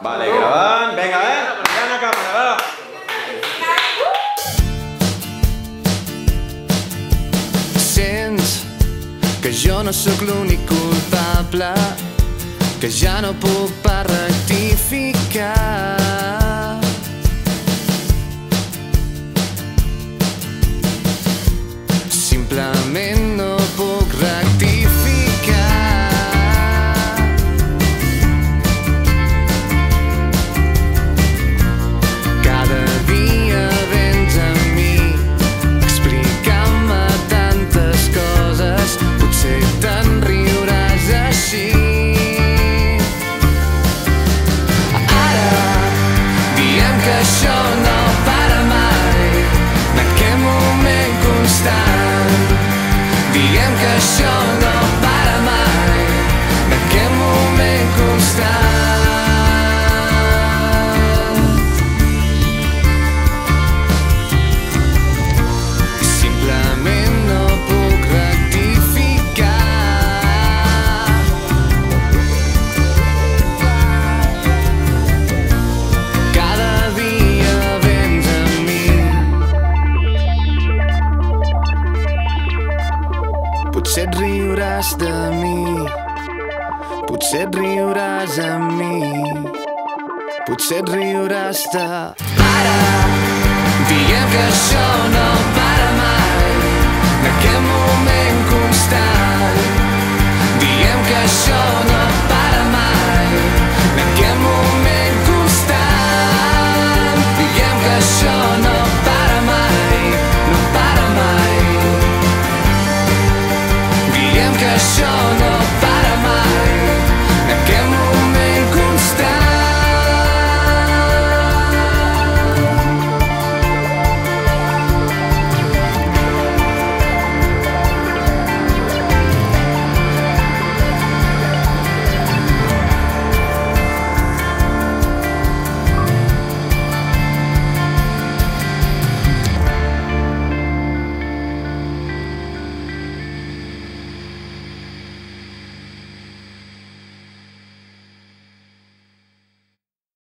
Vale, gravant. Vinga, eh? Mirant a càmera, va. Sents que jo no sóc l'únic culpable que ja no puc per rectificar Potser et riuràs de mi. Potser et riuràs de mi. Potser et riuràs de... Ara, diguem que això no passa Cause